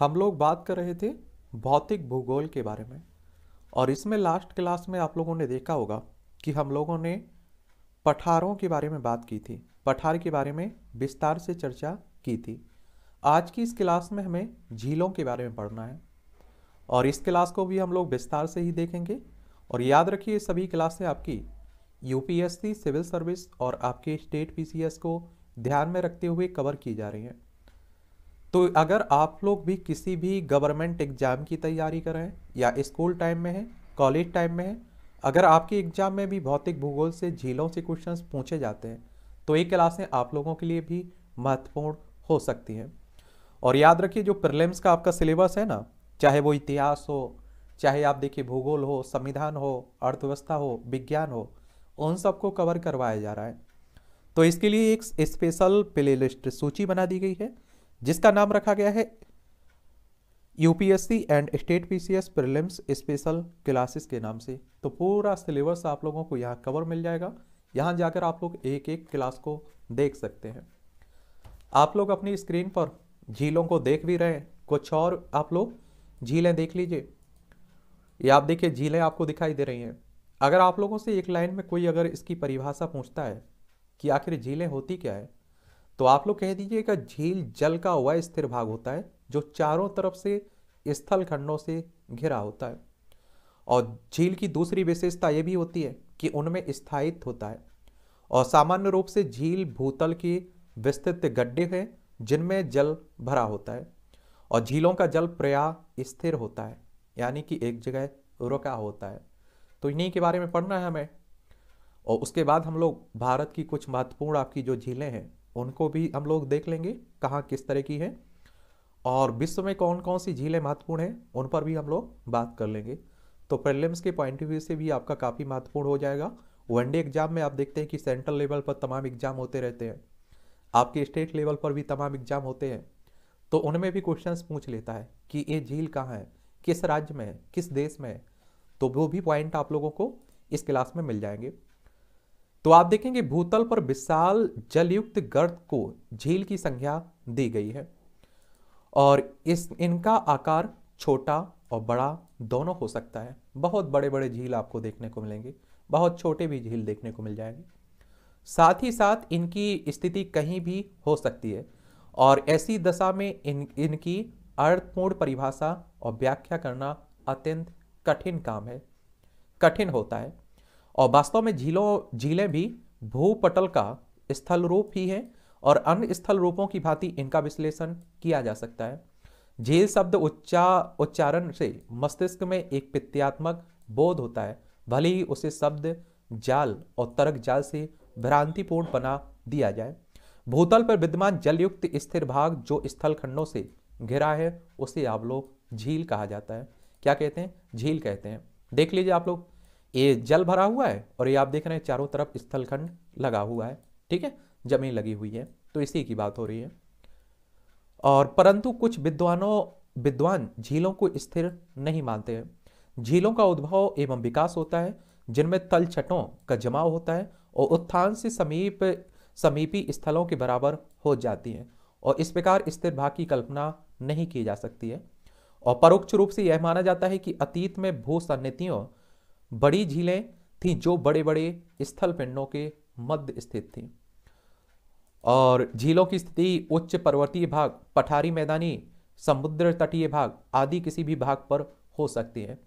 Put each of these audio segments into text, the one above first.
हम लोग बात कर रहे थे भौतिक भूगोल के बारे में। और इसमें लास्ट क्लास में आप लोगों ने देखा होगा कि हम लोगों ने पठारों के बारे में बात की थी। पठार के बारे में विस्तार से चर्चा की थी। आज की इस क्लास में हमें झीलों के बारे में पढ़ना है। और इस क्लास को भी हम लोग विस्तार से ही देखेंगे। और याद रखिए, सभी क्लासें आपकी यूपीएससी सिविल सर्विस और आपके स्टेट पीसीएस को ध्यान में रखते हुए कवर की जा रही हैं। तो अगर आप लोग भी किसी भी गवर्नमेंट एग्ज़ाम की तैयारी कर रहे हैं, या स्कूल टाइम में है, कॉलेज टाइम में है, अगर आपके एग्ज़ाम में भी भौतिक भूगोल से झीलों से क्वेश्चन पूछे जाते हैं तो ये क्लासें आप लोगों के लिए भी महत्वपूर्ण हो सकती हैं। और याद रखिए, जो प्रिलिम्स का आपका सिलेबस है ना, चाहे वो इतिहास हो, चाहे आप देखिए भूगोल हो, संविधान हो, अर्थव्यवस्था हो, विज्ञान हो, उन सबको कवर करवाया जा रहा है। तो इसके लिए एक स्पेशल प्लेलिस्ट सूची बना दी गई है। जिसका नाम रखा गया है UPSC and state PCS prelims special classes के नाम से। तो पूरा सिलेबस आप लोगों को यहाँ कवर मिल जाएगा। यहाँ जाकर आप लोग एक एक क्लास को देख सकते हैं। आप लोग अपनी स्क्रीन पर झीलों को देख भी रहे हैं। कुछ और आप लोग झीलें देख लीजिए। ये आप देखिए, झीलें आपको दिखाई दे रही हैं। अगर आप लोगों से एक लाइन में कोई अगर इसकी परिभाषा पूछता है कि आखिर झीलें होती क्या है तो आप लोग कह दीजिएगा झील जल का वह स्थिर भाग होता है जो चारों तरफ़ से स्थल खंडों से घिरा होता है। और झील की दूसरी विशेषता यह भी होती है कि उनमें स्थायित्व होता है। और सामान्य रूप से झील भूतल के विस्तृत गड्ढे हैं जिनमें जल भरा होता है और झीलों का जल प्रयाह स्थिर होता है, यानी कि एक जगह रुका होता है। तो इन्हीं के बारे में पढ़ना है हमें। और उसके बाद हम लोग भारत की कुछ महत्वपूर्ण आपकी जो झीलें हैं उनको भी हम लोग देख लेंगे कहाँ किस तरह की है। और विश्व में कौन कौन सी झीलें महत्वपूर्ण हैं, उन पर भी हम लोग बात कर लेंगे। तो प्रीलिम्स के पॉइंट ऑफ़ व्यू से भी आपका काफ़ी महत्वपूर्ण हो जाएगा। वनडे एग्ज़ाम में आप देखते हैं कि सेंट्रल लेवल पर तमाम एग्ज़ाम होते रहते हैं। आपके स्टेट लेवल पर भी तमाम एग्ज़ाम होते हैं। तो उनमें भी क्वेश्चन पूछ लेता है कि ये झील कहाँ है, किस राज्य में है, किस देश में है? तो वो भी पॉइंट आप लोगों को इस क्लास में मिल जाएँगे। तो आप देखेंगे भूतल पर विशाल जलयुक्त गर्त को झील की संख्या दी गई है। और इस, इनका आकार छोटा और बड़ा दोनों हो सकता है। बहुत बड़े बड़े झील आपको देखने को मिलेंगे, बहुत छोटे भी झील देखने को मिल जाएँगे। साथ ही साथ इनकी स्थिति कहीं भी हो सकती है और ऐसी दशा में इन, इनकी अर्थपूर्ण परिभाषा और व्याख्या करना अत्यंत कठिन काम है, कठिन होता है। और वास्तव में झीलों, झीलें भी भूपटल का स्थल रूप ही है और अन्य स्थल रूपों की भांति इनका विश्लेषण किया जा सकता है। झील शब्द उच्चा, उच्चारण से मस्तिष्क में एक पित्यात्मक बोध होता है। भले ही उसे शब्द, जाल और तर्क जाल से भ्रांतिपूर्ण बना दिया जाए। भूतल पर विद्यमान जलयुक्त स्थिर भाग जो स्थल खंडों से घिरा है, उसे आप लोग झील कहा जाता है। क्या कहते हैं? झील कहते हैं। देख लीजिए आप लोग। ये जल भरा हुआ है और ये आप देख रहे हैं चारों तरफ़ स्थलखंड लगा हुआ है, ठीक है? ज़मीन लगी हुई है तो इसी की बात हो रही है। और परंतु कुछ विद्वानों, विद्वान झीलों को स्थिर नहीं मानते हैं। झीलों का उद्भव एवं विकास होता है, जिनमें तल छटों का जमाव होता है और उत्थान से समीप, समीपी स्थलों के बराबर हो जाती हैं और इस प्रकार स्थिर भाग की कल्पना नहीं की जा सकती है। और परोक्ष रूप से यह माना जाता है कि अतीत में भू सन्निधियों बड़ी झीलें थीं जो बड़े बड़े स्थल पिंडों के मध्य स्थित थीं। और झीलों की स्थिति उच्च पर्वतीय भाग, पठारी मैदानी, समुद्र तटीय भाग आदि किसी भी भाग पर हो सकती है।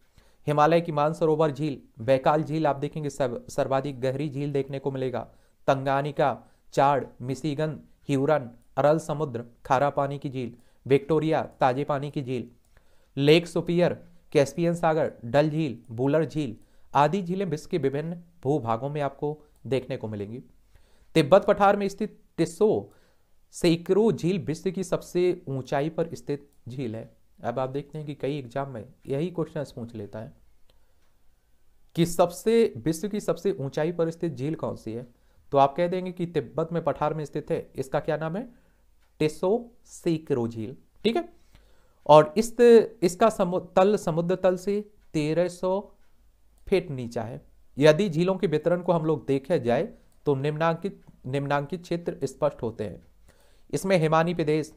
हिमालय की मानसरोवर झील, बैकाल झील आप देखेंगे सर्वाधिक गहरी झील देखने को मिलेगा। तंगानिका, चाड़, मिसीगन ह्यूरन अरल समुद्र, खारा पानी की झील, विक्टोरिया, ताजे पानी की झील, लेक सुपियर, कैस्पियन सागर, डल झील, बुलर झील आदि झीलें विश्व के विभिन्न भूभागों में आपको देखने को मिलेंगी। तिब्बत पठार में स्थित टिस्सो सेकरो झील विश्व की सबसे ऊंचाई पर स्थित झील है। अब आप देखते हैं कि कई एग्ज़ाम में यही क्वेश्चन पूछ लेता है कि सबसे विश्व की सबसे ऊंचाई पर स्थित झील कौन सी है? तो आप कह देंगे कि तिब्बत में पठार में स्थित है। इसका क्या नाम है? टेसो सेकरो झील। ठीक है? और इस इसका समु, तल समुद्र तल से फीट नीचा है। यदि झीलों के वितरण को हम लोग देखा जाए तो निम्नांकित निम्नांकित क्षेत्र स्पष्ट होते हैं। इसमें हिमानी प्रदेश,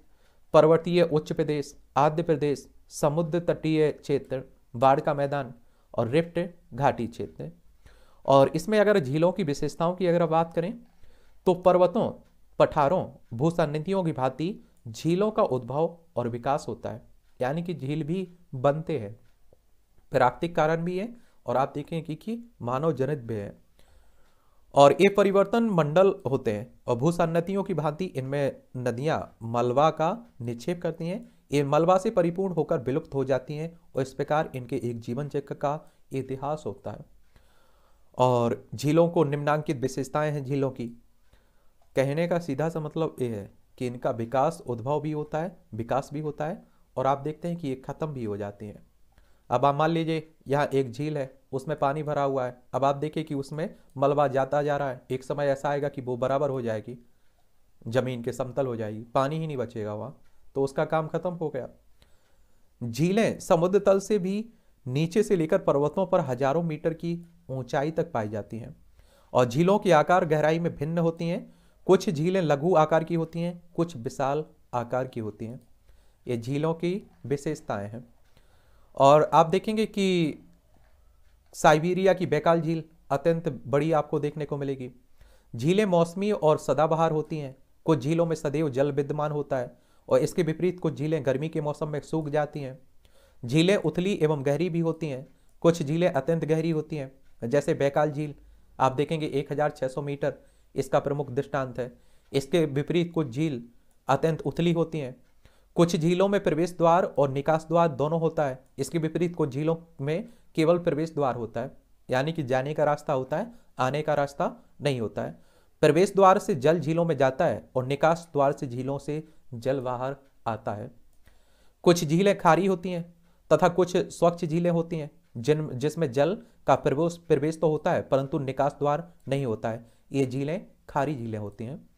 पर्वतीय उच्च प्रदेश, आद्य प्रदेश, समुद्र तटीय क्षेत्र, बाढ़ का मैदान और रिफ्ट घाटी क्षेत्र। और इसमें अगर झीलों की विशेषताओं की अगर बात करें तो पर्वतों, पठारों, भूसन्निधियों की भांति झीलों का उद्भव और विकास होता है। यानी कि झील भी बनते हैं। प्राकृतिक कारण भी है और आप देखें कि, कि मानव जनित भी है। और ये परिवर्तन मंडल होते हैं और भूसन्नतियों की भांति इनमें नदियाँ मलबा का निक्षेप करती हैं। ये मलबा से परिपूर्ण होकर विलुप्त हो जाती हैं और इस प्रकार इनके एक जीवन चक्र का इतिहास होता है। और झीलों को निम्नांकित विशेषताएँ हैं झीलों की। कहने का सीधा सा मतलब ये है कि इनका विकास उद्भव भी होता है विकास भी होता है और आप देखते हैं कि ये खत्म भी हो जाती हैं। अब आप मान लीजिए यहाँ एक झील है उसमें पानी भरा हुआ है। अब आप देखिए कि उसमें मलबा जाता जा रहा है। एक समय ऐसा आएगा कि वो बराबर हो जाएगी। ज़मीन के समतल हो जाएगी। पानी ही नहीं बचेगा वहाँ। तो उसका काम खत्म हो गया। झीलें समुद्र तल से भी नीचे से लेकर पर्वतों पर हज़ारों मीटर की ऊंचाई तक पाई जाती हैं। और झीलों के आकार गहराई में भिन्न होती हैं। कुछ झीलें लघु आकार की होती हैं, कुछ विशाल आकार की होती हैं। ये झीलों की विशेषताएँ हैं। और आप देखेंगे कि साइबेरिया की बैकाल झील अत्यंत बड़ी आपको देखने को मिलेगी। झीलें मौसमी और सदाबहार होती हैं। कुछ झीलों में सदैव जल विद्यमान होता है और इसके विपरीत कुछ झीलें गर्मी के मौसम में सूख जाती हैं। झीलें उथली एवं गहरी भी होती हैं। कुछ झीलें अत्यंत गहरी होती हैं। जैसे बैकाल झील, आप देखेंगे 1600 मीटर, इसका प्रमुख दृष्टांत है। इसके विपरीत कुछ झील अत्यंत उथली होती हैं। कुछ झीलों में प्रवेश द्वार और निकास द्वार दोनों होता है। इसके विपरीत कुछ झीलों में केवल प्रवेश द्वार होता है, यानी कि जाने का रास्ता होता है, आने का रास्ता नहीं होता है। प्रवेश द्वार से जल झीलों में जाता है और निकास द्वार से झीलों से जल बाहर आता है। कुछ झीलें खारी होती हैं तथा कुछ स्वच्छ झीलें होती हैं, जिन, जिसमें जल का प्रवेश प्रवेश तो होता है, परंतु निकास द्वार नहीं होता है। ये झीलें खारी झीलें होती हैं।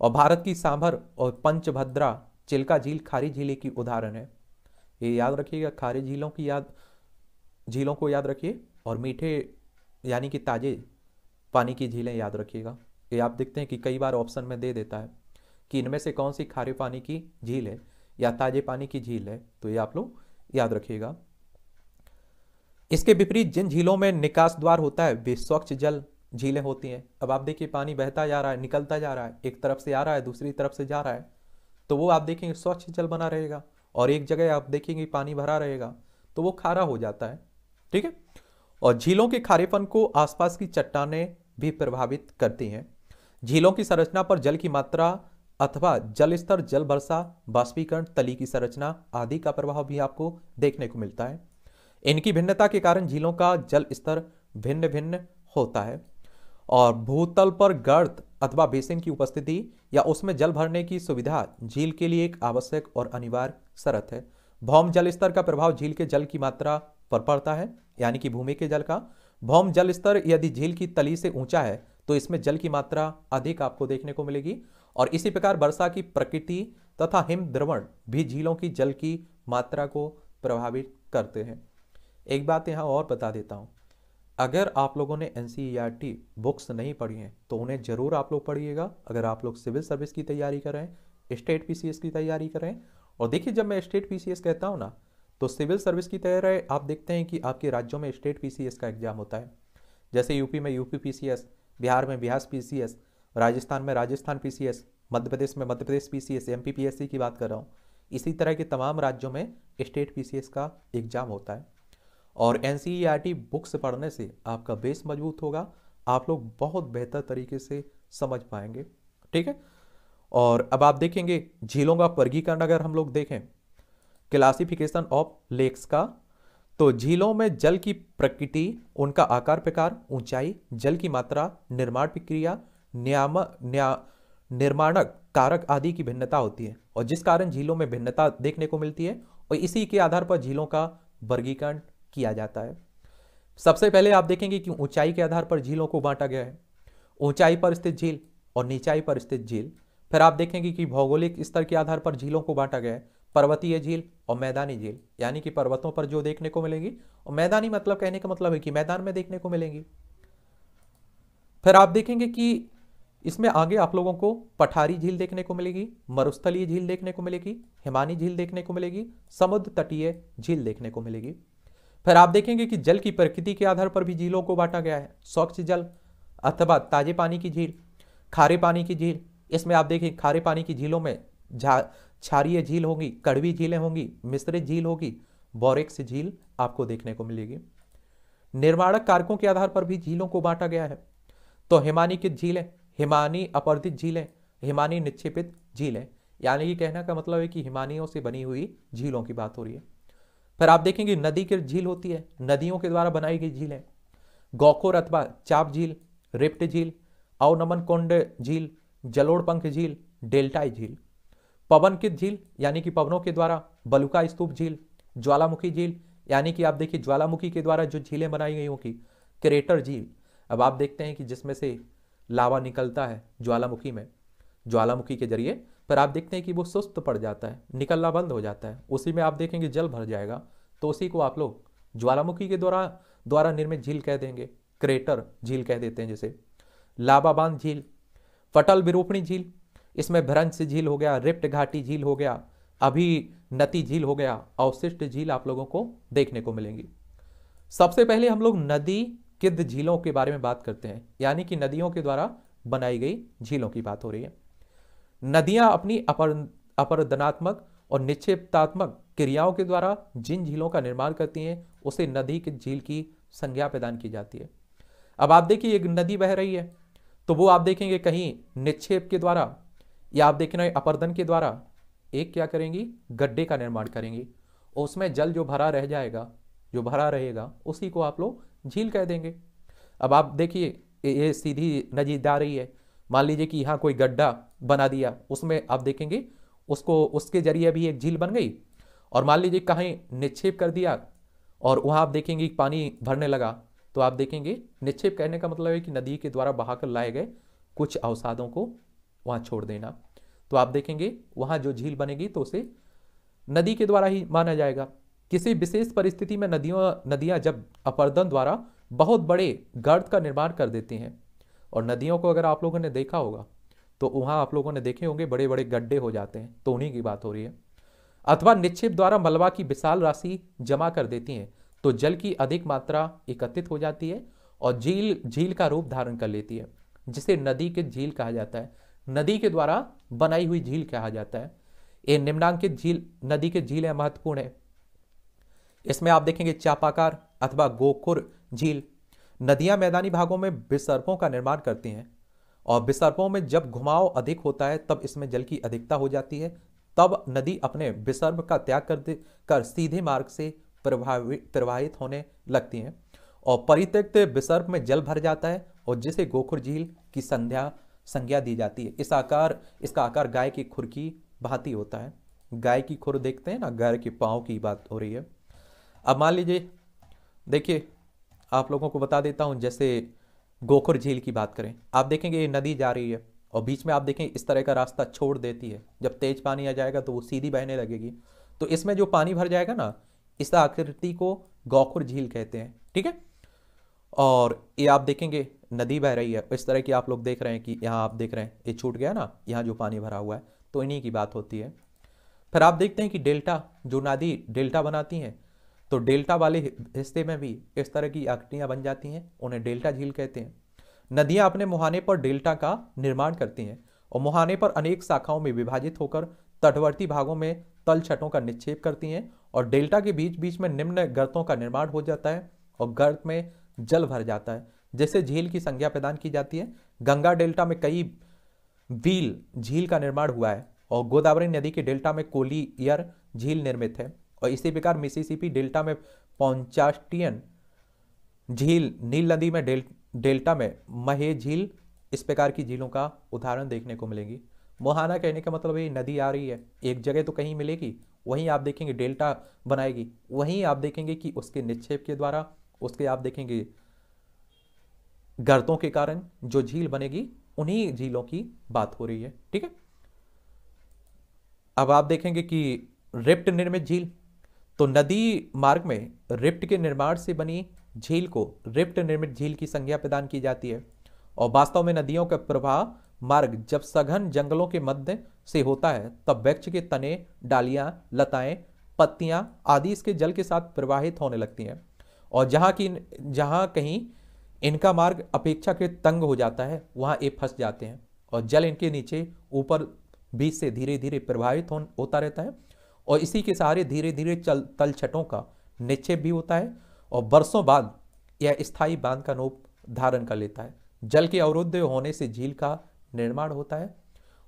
और भारत की सांभर और पंचभद्रा, चिल्का झील खारी झीले की उदाहरण है। ये याद रखिएगा, खारी झीलों की याद झीलों को याद रखिए और मीठे, यानी कि ताजे पानी की झीलें याद रखिएगा। ये आप देखते हैं कि कई बार ऑप्शन में दे देता है कि इनमें से कौन सी खारे पानी की झील है या ताजे पानी की झील है तो ये आप लोग याद रखिएगा। इसके विपरीत जिन झीलों में निकास द्वार होता है, वे स्वच्छ जल झीलें होती हैं। अब आप देखिए, पानी बहता जा रहा है, निकलता जा रहा है, एक तरफ़ से आ रहा है, दूसरी तरफ़ से जा रहा है तो वो आप देखेंगे स्वच्छ जल बना रहेगा और एक जगह आप देखेंगे पानी भरा रहेगा तो वो खारा हो जाता है। ठीक है? और झीलों के खारेपन को आसपास की चट्टानें भी प्रभावित करती हैं। झीलों की संरचना पर जल की मात्रा अथवा जल स्तर, जल वर्षा, बाष्पीकरण, तली की संरचना आदि का प्रभाव भी आपको देखने को मिलता है। इनकी भिन्नता के कारण झीलों का जल स्तर भिन्न भिन्न होता है और भूतल पर गर्त अथवा बेसिन की उपस्थिति या उसमें जल भरने की सुविधा झील के लिए एक आवश्यक और अनिवार्य शरत है। भौम जल स्तर का प्रभाव झील के जल की मात्रा पर पड़ता है, यानी कि भूमि के जल का। भौम जल स्तर यदि झील की तली से ऊँचा है तो इसमें जल की मात्रा अधिक आपको देखने को मिलेगी। और इसी प्रकार वर्षा की प्रकृति तथा हिम द्रवण भी झीलों की जल की मात्रा को प्रभावित करते हैं। एक बात यहाँ और बता देता हूँ। अगर आप लोगों ने एन बुक्स नहीं पढ़ी हैं तो उन्हें ज़रूर आप लोग पढ़िएगा। अगर आप लोग सिविल सर्विस की तैयारी कर स्टेट पीसीएस की तैयारी कर और देखिए जब मैं स्टेट पीसीएस कहता हूँ ना तो सिविल सर्विस की तरह आप देखते हैं कि आपके राज्यों में स्टेट पीसीएस का एग्ज़ाम होता है। जैसे यूपी में यूपी पी बिहार में बिहार पीसीएस राजस्थान में राजस्थान पीसीएस मध्य प्रदेश में मध्य प्रदेश पी सी की बात कर रहा हूँ। इसी तरह के तमाम राज्यों में स्टेट पीसीएस का एग्ज़ाम होता है। और एन बुक्स e पढ़ने से आपका बेस मज़बूत होगा। आप लोग बहुत बेहतर तरीके से समझ पाएँगे। ठीक है? और अब आप देखेंगे, झीलों का वर्गीकरण अगर हम लोग देखें क्लासिफिकेशन ऑफ़ लेक्स का। तो झीलों में जल की प्रकृति, उनका आकार प्रकार, ऊंचाई, जल की मात्रा, निर्माण प्रक्रिया, नियाम, न्या, निर्माणक, कारक आदि की भिन्नता होती है और जिस कारण झीलों में भिन्नता देखने को मिलती है, और इसी के आधार पर झीलों का वर्गीकरण किया जाता है। सबसे पहले आप देखेंगे कि ऊंचाई के आधार पर झीलों को बांटा गया है। ऊंचाई पर स्थित झील और नीचाई पर स्थित झील, फिर आप देखेंगे कि भौगोलिक स्तर के आधार पर झीलों को बांटा गया है। पर्वतीय झील और मैदानी झील, यानी कि पर्वतों पर जो देखने को मिलेंगी। और मैदानी मतलब कहने का मतलब है कि मैदान में देखने को मिलेंगी। फिर आप देखेंगे कि इसमें आगे आप लोगों को पठारी झील देखने को मिलेगी, मरुस्थलीय झील देखने को मिलेगी, हिमानी झील देखने को मिलेगी, समुद्र तटीय झील देखने को मिलेगी। फिर आप देखेंगे कि जल की प्रकृति के आधार पर भी झीलों को बांटा गया है। स्वच्छ जल अथवा ताजे पानी की झील, खारे पानी की झील, इसमें आप देखें खारे पानी की झीलों में क्षारीय झील होगी, कड़वी झीलें होंगी, मिश्रित झील होगी बोरेक्स झील आपको देखने को मिलेगी। निर्माणक कारकों के आधार पर भी झीलों को बांटा गया है। तो हिमानी हिमानीकृत झीलें, हिमानी अपर्धित झीलें, हिमानी निक्षेपित झीलें, यानी कि कहने का मतलब है कि हिमानियों से बनी हुई झीलों की बात हो रही है। फिर आप देखेंगे नदी की झील होती है, नदियों के द्वारा बनाई गई झीलें गौकोर अथवा चाप झील, रिप्ट झील अवनमन कुंड झील जलोड़ पंख झील, डेल्टाई झील। पवन की झील, यानी कि पवनों के द्वारा, बलुका स्तूप झील, ज्वालामुखी झील, यानी कि आप देखिए ज्वालामुखी के द्वारा जो झीलें बनाई गई होंगी, क्रेटर झील। अब आप देखते हैं कि जिसमें से लावा निकलता है ज्वालामुखी में, ज्वालामुखी के ज़रिए, पर आप देखते हैं कि वो सुस्त पड़ जाता है, निकलना बंद हो जाता है। उसी में आप देखेंगे जल भर जाएगा तो उसी को आप लोग ज्वालामुखी के द्वारा द्वारा निर्मित झील कह देंगे, क्रेटर झील कह देते हैं जैसे। लाबाबान झील, फटल विरूपणी झील इसमें भ्रंश झील हो गया, रिप्ट घाटी झील हो गया, अभी नती झील हो गया, अवशिष्ट झील आप लोगों को देखने को मिलेंगी। सबसे पहले हम लोग नदी किद झीलों के बारे में बात करते हैं, यानी कि नदियों के द्वारा बनाई गई झीलों की बात हो रही है। नदियाँ अपनी अपर, अपरदनात्मक और निक्षेपतात्मक क्रियाओं के द्वारा जिन झीलों का निर्माण करती हैं, उसे नदी की झील की संज्ञा प्रदान की जाती है। अब आप देखिए, एक नदी बह रही है तो वो आप देखेंगे कहीं निक्षेप के द्वारा या आप देख रहे अपर्दन के द्वारा एक क्या करेंगी? गड्ढे का निर्माण करेंगी। और उसमें जल जो भरा रह जाएगा, जो भरा रहेगा, उसी को आप लोग झील कह देंगे। अब आप देखिए, ये सीधी नदी जा रही है। मान लीजिए कि यहाँ कोई गड्ढा बना दिया, उसमें आप देखेंगे, उसको, उसके ज़रिए भी एक झील बन गई। और मान लीजिए कहीं निक्षेप कर दिया, और वहाँ आप देखेंगे पानी भरने लगा तो आप देखेंगे, निक्षेप कहने का मतलब है कि नदी के द्वारा बहाकर लाए गए कुछ अवसादों को वहाँ छोड़ देना। तो आप देखेंगे, वहाँ जो झील बनेगी तो उसे नदी के द्वारा ही माना जाएगा। किसी विशेष परिस्थिति में नदियों, नदियाँ जब अपर्दन द्वारा बहुत बड़े गर्त का निर्माण कर देती हैं, और नदियों को अगर आप लोगों ने देखा होगा तो वहाँ आप लोगों ने देखे होंगे बड़े बड़े गड्ढे हो जाते हैं। तो उन्हीं की बात हो रही है। अथवा निक्षेप द्वारा मलबा की विशाल राशि जमा कर देती हैं तो जल की अधिक मात्रा एकत्रित हो जाती है, और झील झील का रूप धारण कर लेती है, जिसे नदी के झील कहा जाता है। नदी के द्वारा बनाई हुई झील कहा जाता है। ये निम्नांकित झील नदी के झील महत्वपूर्ण है। इसमें आप देखेंगे चापाकार अथवा गोखुर झील। नदियाँ मैदानी भागों में विसर्पों का निर्माण करती हैं और विसर्पों में जब घुमाव अधिक होता है, तब इसमें जल की अधिकता हो जाती है। तब नदी अपने विसर्प का त्याग कर दे, कर सीधे मार्ग से प्रभावित प्रवाहित होने लगती हैं और परित्यक्त विसर्प में जल भर जाता है और जिसे गोखुर झील की संध्या संज्ञा दी जाती है। इस आकार, इसका आकार गाय की खुर की भांति होता है। गाय की खुर देखते हैं ना, गाय के पाँव की बात हो रही है। अब मान लीजिए, देखिए, आप लोगों को बता देता हूँ, जैसे गोखुर झील की बात करें। आप देखेंगे, ये नदी जा रही है और बीच में आप देखें, इस तरह का रास्ता छोड़ देती है। जब तेज पानी आ जाएगा तो वो सीधी बहने लगेगी। तो इसमें जो पानी भर जाएगा ना, इस आकृति को गौखुर झील कहते हैं। ठीक है? और ये आप देखेंगे, नदी बह रही है। इस तरह की आप लोग देख रहे हैं कि यहाँ आप देख रहे हैं, ये छूट गया ना, यहाँ जो पानी भरा हुआ है तो इन्हीं की बात होती है। फिर आप देखते हैं कि डेल्टा, जो नदी डेल्टा बनाती हैं तो डेल्टा वाले हिस्से में भी इस तरह की आकृतियाँ बन जाती हैं, उन्हें डेल्टा झील कहते हैं। नदियाँ अपने मुहाने पर डेल्टा का निर्माण करती हैं और मुहाने पर अनेक शाखाओं में विभाजित होकर तटवर्ती भागों में तल छटों का निक्षेप करती हैं और डेल्टा के बीच बीच में निम्न गर्तों का निर्माण हो जाता है और गर्त में जल भर जाता है। जैसे झील की संज्ञा प्रदान की जाती है, गंगा डेल्टा में कई बील झील का निर्माण हुआ है और गोदावरी नदी के डेल्टा में कोलियर झील निर्मित है और इसी प्रकार मिसिसिपी डेल्टा में पौचास्टियन झील, नील नदी में डेल, डेल्टा में महे झील, इस प्रकार की झीलों का उदाहरण देखने को मिलेंगी। मोहाना कहने का मतलब ये नदी आ रही है, एक जगह तो कहीं मिलेगी, वहीं आप देखेंगे डेल्टा बनाएगी, वहीं आप देखेंगे कि उसके निक्षेप के द्वारा उसके आप देखेंगे गर्तों के कारण जो झील बनेगी, उन्हीं झीलों की बात हो रही है, ठीक है? अब आप देखेंगे कि रिप्ट निर्मित झील तो नदी मार्ग में रिप्ट के निर्माण से बनी झील को रिप्ट निर्मित झील की संज्ञा प्रदान की जाती है, और वास्तव में नदियों का प्रवाह मार्ग जब सघन जंगलों के मध्य से होता है, तब वृक्ष के तने, डालियाँ, लताएँ, पत्तियाँ आदि इसके जल के साथ प्रवाहित होने लगती हैं। और जहाँ की जहाँ कहीं इनका मार्ग अपेक्षा के तंग हो जाता है वहाँ ये फंस जाते हैं। और जल इनके नीचे ऊपर बीच से धीरे धीरे प्रभावित हो, होता रहता है। और इसी के सहारे धीरे धीरे चल तल छटों का निक्षेप भी होता है और बरसों बाद यह स्थायी बाँध का रूप धारण कर लेता है। जल के अवरुद्ध होने से झील का निर्माण होता है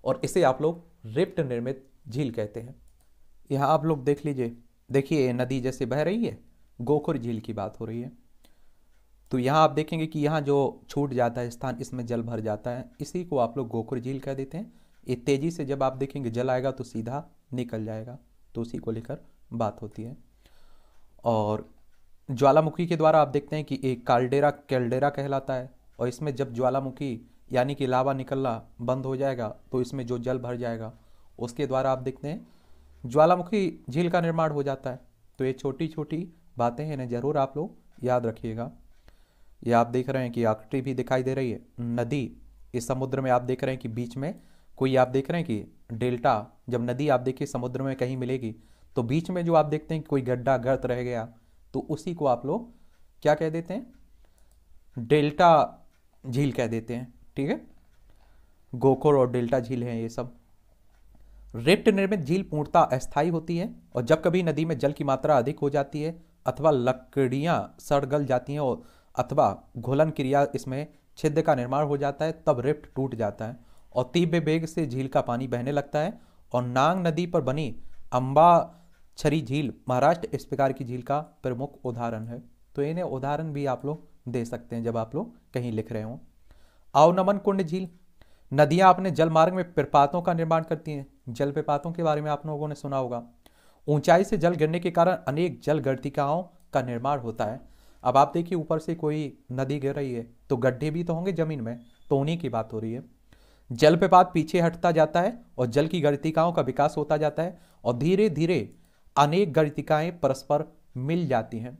और इसे आप लोग रिप्ट निर्मित झील कहते हैं। यहाँ आप लोग देख लीजिए। देखिए नदी जैसे बह रही है। गोखुर झील की बात हो रही है। तो यहाँ आप देखेंगे कि यहाँ जो छूट जाता है स्थान, इसमें जल भर जाता है। इसी को आप लोग गोखुर झील कह देते हैं। ये तेज़ी से जब आप देखेंगे जल आएगा तो सीधा निकल जाएगा। तो उसी को लेकर बात होती है। और ज्वालामुखी के द्वारा आप देखते हैं कि एक कालडेरा, कैलडेरा कहलाता है। और इसमें जब ज्वालामुखी, यानी कि लावा निकलना बंद हो जाएगा तो इसमें जो जल भर जाएगा, उसके द्वारा आप देखते हैं, ज्वालामुखी झील का निर्माण हो जाता है। तो ये छोटी छोटी बातें हैं इन्हें ज़रूर आप लोग याद रखिएगा। ये आप देख रहे हैं कि आकृति भी दिखाई दे रही है। नदी, इस समुद्र में आप देख रहे हैं कि बीच में कोई, आप देख रहे हैं कि डेल्टा, जब नदी आप देखिए समुद्र में कहीं मिलेगी तो बीच में जो आप देखते हैं कि कोई गड्ढा, गर्त रह गया तो उसी को आप लोग क्या कह देते हैं? डेल्टा झील कह देते हैं, ठीक है? गोखोर और डेल्टा झील है ये सब। रिप्ट निर्मित झील पूर्णता अस्थायी होती है और जब कभी नदी में जल की मात्रा अधिक हो जाती है अथवा लकड़ियाँ सड़ गल जाती हैं और अथवा घोलन क्रिया इसमें छिद्र का निर्माण हो जाता है, तब रिफ्ट टूट जाता है और तीव्र वेग से झील का पानी बहने लगता है और नांग नदी पर बनी अम्बा छरी झील महाराष्ट्र इस प्रकार की झील का प्रमुख उदाहरण है। तो इन्हें उदाहरण भी आप लोग दे सकते हैं जब आप लोग कहीं लिख रहे हों। अवनमन कुंड झील, नदियाँ अपने जलमार्ग में प्रपातों का निर्माण करती हैं। जल प्रपातों के बारे में आप लोगों ने सुना होगा। ऊंचाई से जल गिरने के कारण अनेक जल गर्तिकाओं का निर्माण होता है। अब आप देखिए, ऊपर से कोई नदी गिर रही है तो गड्ढे भी तो होंगे ज़मीन में तो उन्हीं की बात हो रही है। जल प्रपात पीछे हटता जाता है और जल की गर्तिकाओं का विकास होता जाता है और धीरे धीरे अनेक गर्तिकाएँ परस्पर मिल जाती हैं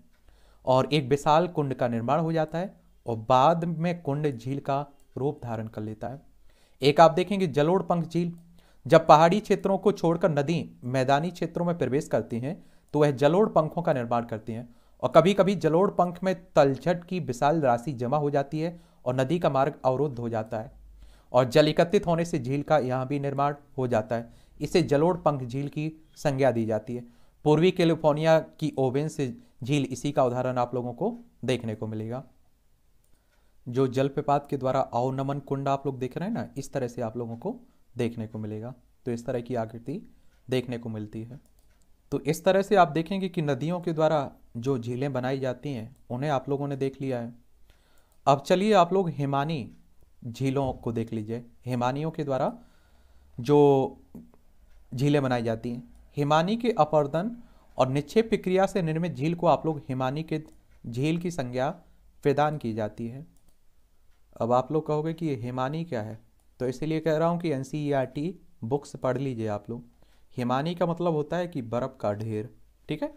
और एक विशाल कुंड का निर्माण हो जाता है और बाद में कुंड झील का रूप धारण कर लेता है। एक आप देखेंगे जलोड़ पंख झील जब पहाड़ी क्षेत्रों को छोड़कर नदी मैदानी क्षेत्रों में प्रवेश करती हैं तो वह जलोड़ पंखों का निर्माण करती हैं। और कभी कभी जलोड़ पंख में तलछट की विशाल राशि जमा हो जाती है और नदी का मार्ग अवरुद्ध हो जाता है। और जल एकत्रित होने से झील का यहाँ भी निर्माण हो जाता है। इसे जलोड़ पंख झील की संज्ञा दी जाती है। पूर्वी कैलिफ़ोर्निया की ओवेन से झील इसी का उदाहरण आप लोगों को देखने को मिलेगा। जो जलप्रपात के द्वारा अवनमन कुंड आप लोग देख रहे हैं ना, इस तरह से आप लोगों को देखने को मिलेगा। तो इस तरह की आकृति देखने को मिलती है। तो इस तरह से आप देखेंगे कि नदियों के द्वारा जो झीलें बनाई जाती हैं, उन्हें आप लोगों ने देख लिया है। अब चलिए आप लोग हिमानी झीलों को देख लीजिए। हिमानियों के द्वारा जो झीलें बनाई जाती हैं। हिमानी के अपर्दन और निक्षेप प्रक्रिया से निर्मित झील को आप लोग हिमानी के झील की संज्ञा प्रदान की जाती है। अब आप लोग कहोगे कि ये हिमानी क्या है? तो इसीलिए कह रहा हूँ कि एन बुक्स पढ़ लीजिए आप लोग। हिमानी का मतलब होता है कि बर्फ़ का ढेर, ठीक है?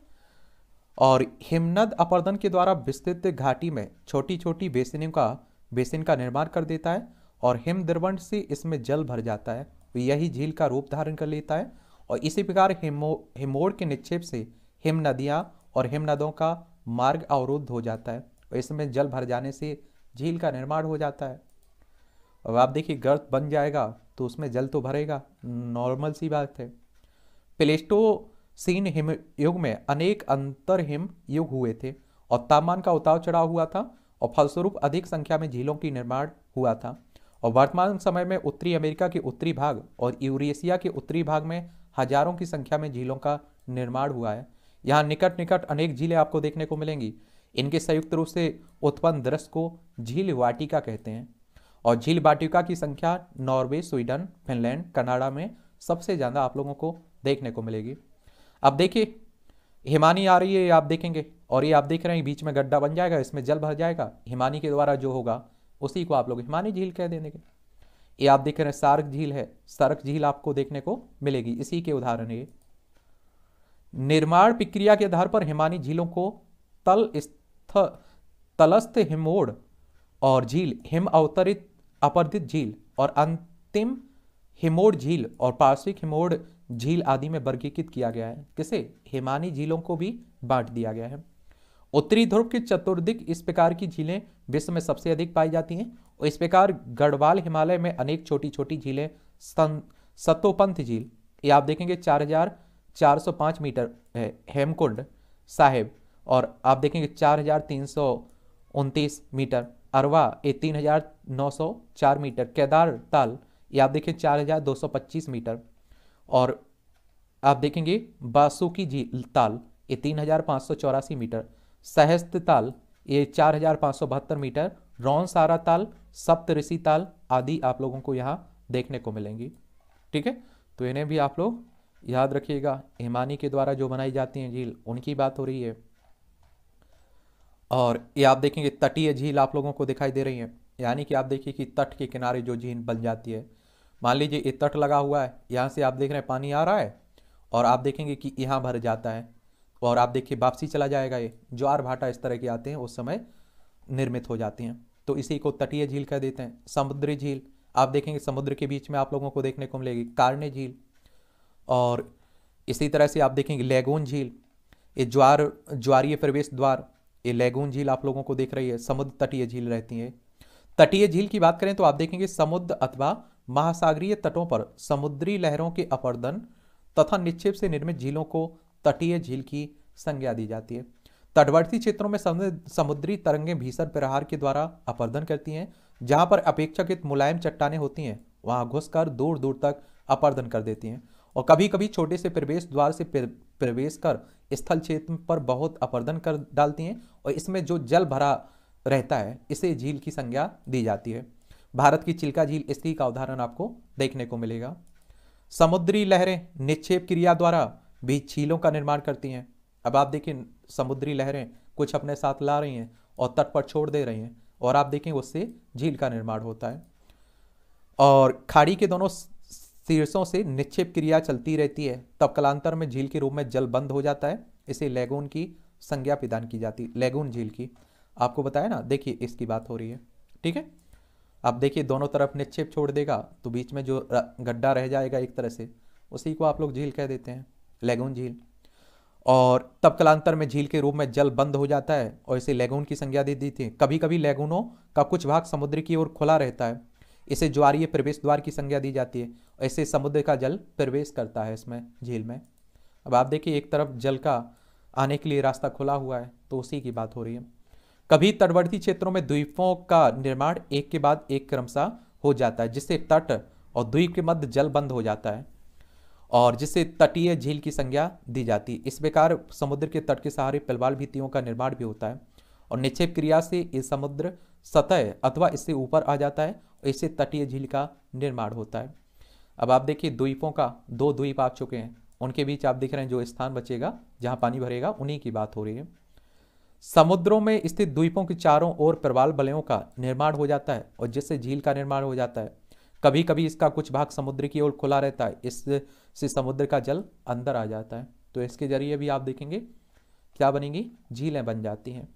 और हिमनद अपर्दन के द्वारा विस्तृत घाटी में छोटी छोटी बेसिनों का, बेसिन का निर्माण कर देता है और हिम द्रवण से इसमें जल भर जाता है। तो यही झील का रूप धारण कर लेता है और इसी प्रकार हिमो, हिमोड़ के निक्षेप से हिम नदियाँ और हिम नदों का मार्ग अवरुद्ध हो जाता है और इसमें जल भर जाने से झील का निर्माण हो जाता है। अब आप देखिए, गर्त बन जाएगा तो उसमें जल तो भरेगा। नॉर्मल सी बात है। प्लेस्टो सीन हिम युग में अनेक अंतर हिम युग हुए थे और तापमान का उतार चढ़ाव हुआ था और फलस्वरूप अधिक संख्या में झीलों की निर्माण हुआ था। और वर्तमान समय में उत्तरी अमेरिका के उत्तरी भाग और यूरेशिया के उत्तरी भाग में हज़ारों की संख्या में झीलों का निर्माण हुआ है। यहाँ निकट निकट अनेक झीलें आपको देखने को मिलेंगी। इनके संयुक्त रूप से उत्पन्न दृश्य को झील वाटिका कहते हैं। और झील बाटिका की संख्या नॉर्वे, स्वीडन, फिनलैंड, कनाडा में सबसे ज़्यादा आप लोगों को देखने को मिलेगी। अब देखिए, हिमानी आ रही है आप देखेंगे, और ये आप देख रहे हैं बीच में गड्ढा बन जाएगा, इसमें जल भर जाएगा, हिमानी के द्वारा जो होगा, उसी को आप लोग हिमानी झील कह के ये आप देख रहे हैं, सार्क झील है, सार्क झील आपको देखने को मिलेगी, इसी के उदाहरण है। निर्माण प्रक्रिया के आधार पर हिमानी झीलों को तल स्थ तलस्थ हिमोड़ और झील हिम अवतरित अपर्दित झील और अंतिम हिमोड झील और पार्श्विक हिमोड झील आदि में वर्गीकृत किया गया है। किसे? हिमानी झीलों को भी बांट दिया गया है। उत्तरी ध्रुव के चतुर्दिक इस प्रकार की झीलें विश्व में सबसे अधिक पाई जाती हैं। और इस प्रकार गढ़वाल हिमालय में अनेक छोटी छोटी झीलें सतोपंथ झील, ये आप देखेंगे चार हज़ार चार सौ पाँच मीटर है, हेमकुंड साहेब। और आप देखेंगे चार हज़ार तीन सौ उनतीस मीटर। अरवा ये तीन हज़ार नौ सौ चार मीटर, केदार ताल ये आप देखें चार हज़ार दो सौ पच्चीस मीटर, और आप देखेंगे बासुकी झील ताल ये तीन हज़ार पाँच सौ चौरासी मीटर, सहस्त्र ताल ये चार हज़ार पाँच सौ बहत्तर मीटर रौन सारा ताल सप्त ऋषि ताल आदि आप लोगों को यहाँ देखने को मिलेंगी। ठीक है? तो इन्हें भी आप लोग याद रखिएगा। हिमानी के द्वारा जो बनाई जाती हैं झील, उनकी बात हो रही है। और ये आप देखेंगे तटीय झील आप लोगों को दिखाई दे रही है। यानी कि आप देखिए कि तट के किनारे जो झील बन जाती है। मान लीजिए ये तट लगा हुआ है, यहाँ से आप देख रहे हैं पानी आ रहा है और आप देखेंगे कि यहाँ भर जाता है और आप देखिए वापसी चला जाएगा ये। ज्वार भाटा इस तरह के आते हैं, उस समय निर्मित हो जाती हैं। तो इसी को तटीय झील कह देते हैं। समुद्री झील, आप देखेंगे समुद्र के बीच में आप लोगों को देखने को मिलेगी। कारने झील और इसी तरह से आप देखेंगे लेगोन झील। ये ज्वार, ज्वारीय प्रवेश द्वार ये लेगून झील आप लोगों को देख रही है, समुद्र तटीय झील रहती है। तटीय झील की बात करें तो आप देखेंगे समुद्र अथवा महासागरीय तटों पर समुद्री लहरों के अपर्दन तथा निक्षेप से निर्मित झीलों को तटीय झील की संज्ञा दी जाती है। तटवर्ती क्षेत्रों में समुद्री तरंगें भीषण प्रहार के द्वारा अपर्दन करती हैं, जहाँ पर अपेक्षाकृत मुलायम चट्टाने होती हैं, वहाँ घुसकर दूर दूर तक अपर्दन कर देती हैं। और कभी कभी छोटे से प्रवेश द्वार से प्रवेश कर स्थल क्षेत्र पर बहुत अपर्दन कर डालती हैं और इसमें जो जल भरा रहता है, इसे झील की संज्ञा दी जाती है। भारत की चिल्का झील इसी का उदाहरण आपको देखने को मिलेगा। समुद्री लहरें निक्षेप क्रिया द्वारा भी झीलों का निर्माण करती हैं। अब आप देखिए समुद्री लहरें कुछ अपने साथ ला रही हैं और तट पर छोड़ दे रही हैं और आप देखें, उससे झील का निर्माण होता है। और खाड़ी के दोनों शीर्षों से निक्षेप क्रिया चलती रहती है। तब कलांतर में झील के रूप में जल बंद हो जाता है। इसे लेगून की संज्ञा प्रदान की जाती है लेगून झील की। आपको बताया ना? देखिए, इसकी बात हो रही है। ठीक है? आप देखिए, दोनों तरफ़ निक्षेप छोड़ देगा तो बीच में जो गड्ढा रह जाएगा एक तरह से, उसी को आप लोग झील कह देते हैं, लेगून झील। और तब कलांतर में झील के रूप में जल बंद हो जाता है, और इसे लेगून की संज्ञा दे दी थी। कभी कभी लेगूनों का कुछ भाग समुद्र की ओर खुला रहता है। इसे ज्वारीय प्रवेश द्वार की संज्ञा दी जाती है। ऐसे समुद्र का जल प्रवेश करता है इसमें, झील में। अब आप देखिए, एक तरफ़ जल का आने के लिए रास्ता खुला हुआ है तो उसी की बात हो रही है। कभी तटवर्ती क्षेत्रों में द्वीपों का निर्माण एक के बाद एक क्रमशः हो जाता है, जिससे तट और द्वीप के मध्य जल बंद हो जाता है और जिससे तटीय झील की संज्ञा दी जाती है। इस प्रकार समुद्र के तट के सहारे पलवाल भीतियों का निर्माण भी होता है और निक्षेप क्रिया से ये समुद्र सतह अथवा इससे ऊपर आ जाता है और इससे तटीय झील का निर्माण होता है। अब आप देखिए, द्वीपों का दो द्वीप आ चुके हैं। उनके बीच आप देख रहे हैं जो स्थान बचेगा, जहाँ पानी भरेगा, उन्हीं की बात हो रही है। समुद्रों में स्थित द्वीपों के चारों ओर प्रवाल बलयों का निर्माण हो जाता है और जिससे झील का निर्माण हो जाता है। कभी कभी इसका कुछ भाग समुद्र की ओर खुला रहता है, इससे समुद्र का जल अंदर आ जाता है। तो इसके ज़रिए भी आप देखेंगे, क्या बनेंगी? झीलें बन जाती हैं।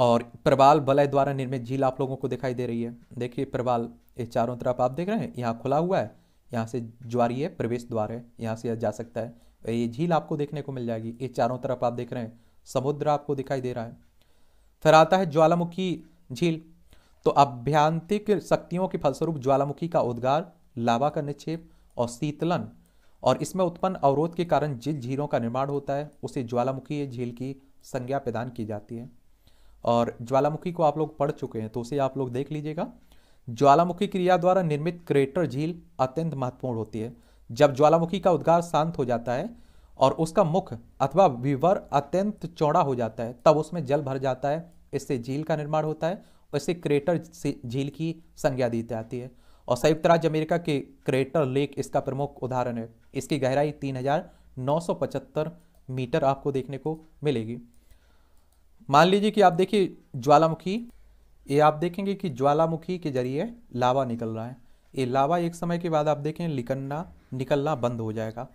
और प्रवाल बलय द्वारा निर्मित झील आप लोगों को दिखाई दे रही है। देखिए प्रवाल ये चारों तरफ़ आप देख रहे हैं, यहाँ खुला हुआ है, यहाँ से ज्वारीय प्रवेश द्वार है, यहाँ से जा सकता है। ये झील आपको देखने को मिल जाएगी, ये चारों तरफ़ आप देख रहे हैं, समुद्र आपको दिखाई दे रहा है। फिर आता है ज्वालामुखी झील तो अभ्यांतिक शक्तियों के फलस्वरूप ज्वालामुखी का उद्गार, लावा का निक्षेप और शीतलन, और इसमें उत्पन्न अवरोध के कारण जिस झीलों का निर्माण होता है, उसे ज्वालामुखी झील की संज्ञा प्रदान की जाती है। और ज्वालामुखी को आप लोग पढ़ चुके हैं तो उसे आप लोग देख लीजिएगा। ज्वालामुखी क्रिया द्वारा निर्मित क्रेटर झील अत्यंत महत्वपूर्ण होती है। जब ज्वालामुखी का उद्गार शांत हो जाता है और उसका मुख अथवा विवर अत्यंत चौड़ा हो जाता है, तब उसमें जल भर जाता है। इससे झील का निर्माण होता है और इसे क्रेटर झील की संज्ञा दी जाती है। और संयुक्त राज्य अमेरिका के क्रेटर लेक इसका प्रमुख उदाहरण है। इसकी गहराई तीन हज़ार नौ सौ पचहत्तर मीटर आपको देखने को मिलेगी। मान लीजिए कि आप देखिए ज्वालामुखी, ये आप देखेंगे कि ज्वालामुखी के ज़रिए लावा निकल रहा है। ये लावा एक समय के बाद आप देखें निकलना निकलना बंद हो जाएगा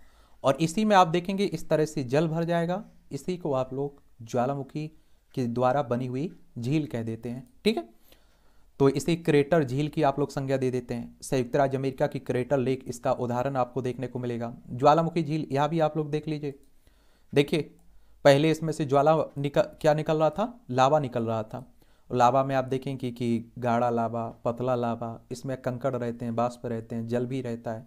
और इसी में आप देखेंगे इस तरह से जल भर जाएगा। इसी को आप लोग ज्वालामुखी के द्वारा बनी हुई झील कह देते हैं, ठीक है? तो इसे क्रेटर झील की आप लोग संज्ञा दे देते हैं। संयुक्त राज्य अमेरिका की क्रेटर लेक, इसका उदाहरण आपको देखने को मिलेगा। ज्वालामुखी झील, यहाँ भी आप लोग देख लीजिए। देखिए पहले इसमें से ज्वाला निकल, क्या निकल रहा था? लावा निकल रहा था। लावा में आप देखें कि कि गाढ़ा लावा, पतला लावा, इसमें कंकड़ रहते हैं, बाष्प रहते हैं, जल भी रहता है,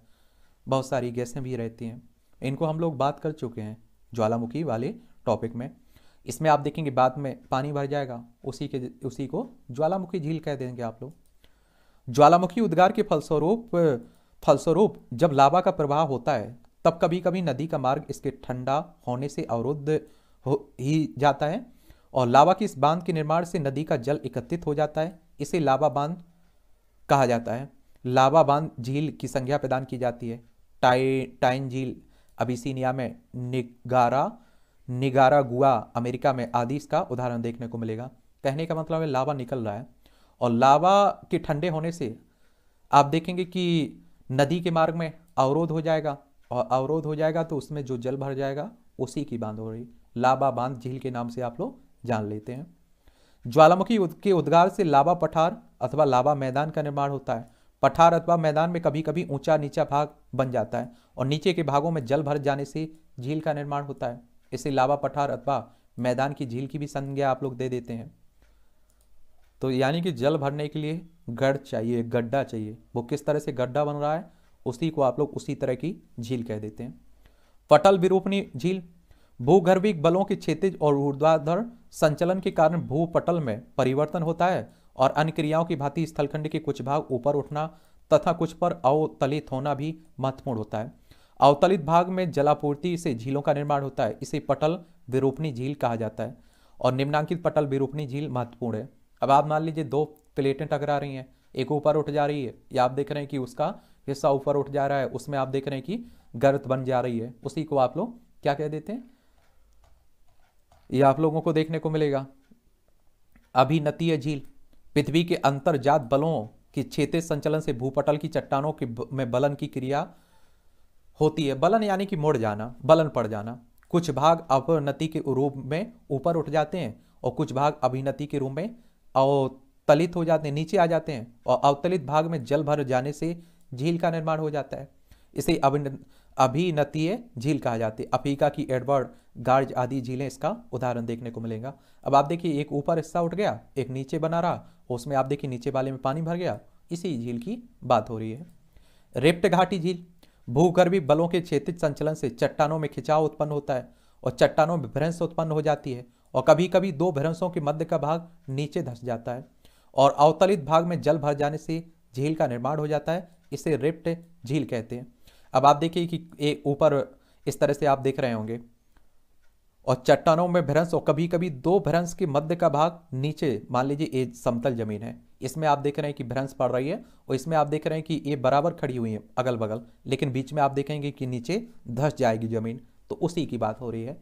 बहुत सारी गैसें भी रहती हैं। इनको हम लोग बात कर चुके हैं ज्वालामुखी वाले टॉपिक में। इसमें आप देखेंगे बाद में पानी भर जाएगा, उसी के, उसी को ज्वालामुखी झील कह देंगे आप लोग। ज्वालामुखी उद्गार के फलस्वरूप फलस्वरूप जब लावा का प्रवाह होता है, तब कभी कभी नदी का मार्ग इसके ठंडा होने से अवरुद्ध हो, ही जाता है और लावा की इस बाँध के निर्माण से नदी का जल एकत्रित हो जाता है। इसे लावा बाँध कहा जाता है। लावा बाँध झील की संज्ञा प्रदान की जाती है। टाइ, टाइन झील, अबिसीनिया में निगारा निगारा गुआ अमेरिका में आदि इसका उदाहरण देखने को मिलेगा। कहने का मतलब है लावा निकल रहा है और लावा के ठंडे होने से आप देखेंगे कि नदी के मार्ग में अवरोध हो जाएगा और अवरोध हो जाएगा तो उसमें जो जल भर जाएगा, उसी की बाँध हो रही लावा बाँध झील के नाम से आप लोग जान लेते हैं। ज्वालामुखी के उद्गार से लावा पठार अथवा लावा मैदान का निर्माण होता है। पठार अथवा मैदान में कभी कभी ऊँचा नीचा भाग बन जाता है और नीचे के भागों में जल भर जाने से झील का निर्माण होता है। इसे लावा पठार अथवा मैदान की झील की भी संज्ञा आप लोग दे देते हैं। तो यानी कि जल भरने के लिए गढ़ चाहिए, गड्ढा चाहिए। वो किस तरह से गड्ढा बन रहा है, उसी को आप लोग उसी तरह की झील कह देते हैं। पटल विरूपणी झील भूगर्भिक बलों के क्षेत्रीय और ऊर्ध्वाधर संचलन के कारण भूपटल में परिवर्तन होता है और अन्य क्रियाओं की भांति स्थलखंड के कुछ भाग ऊपर उठना तथा कुछ पर अवतलित होना भी महत्वपूर्ण होता है। अवतलित भाग में जलापूर्ति से झीलों का निर्माण होता है, इसे पटल विरूपणी झील कहा जाता है और निम्नांकित पटल विरूपणी झील महत्वपूर्ण है। अब आप मान लीजिए दो प्लेटें टकरा रही हैं, एक ऊपर उठ जा रही है, या आप देख रहे हैं कि उसका हिस्सा ऊपर उठ जा रहा है, उसमें आप देख रहे हैं कि गर्त बन जा रही है। उसी को आप लोग क्या कह देते हैं? ये आप लोगों को देखने को मिलेगा। अभिनतीय झील, पृथ्वी के अंतर्जात बलों की क्षेत्रीय संचलन से भूपटल की चट्टानों के में बलन की क्रिया होती है। बलन यानी कि मुड़ जाना, बलन पड़ जाना। कुछ भाग अवनति के रूप में ऊपर उठ जाते हैं और कुछ भाग अभिनति के रूप में अवतलित हो जाते हैं, नीचे आ जाते हैं और अवतलित भाग में जल भर जाने से झील का निर्माण हो जाता है। इसे अभिनतीय झील कहा जाती है। अफ्रीका की एडवर्ड गार्ज आदि झीलें इसका उदाहरण देखने को मिलेगा। अब आप देखिए, एक ऊपर हिस्सा उठ गया, एक नीचे बना रहा, उसमें आप देखिए, नीचे वाले में पानी भर गया, इसी झील की बात हो रही है। रेप्ट घाटी झील, भूगर्भी बलों के क्षेत्रीय संचलन से चट्टानों में खिंचाव उत्पन्न होता है और चट्टानों में भ्रंश उत्पन्न हो जाती है और कभी कभी दो भ्रंशों के मध्य का भाग नीचे धस जाता है और अवतलित भाग में जल भर जाने से झील का निर्माण हो जाता है, इसे रिप्ट झील कहते हैं। अब आप देखिए कि ऊपर इस तरह से आप देख रहे होंगे। और चट्टानों में भ्रंश, और कभी कभी दो भ्रंश के मध्य का भाग नीचे, मान लीजिए ये समतल ज़मीन है। इसमें आप देख रहे हैं कि भ्रंश पड़ रही है, और इसमें आप देख रहे हैं कि ये बराबर खड़ी हुई है अगल बगल लेकिन बीच में आप देखेंगे कि नीचे धस जाएगी ज़मीन तो उसी की बात हो रही है।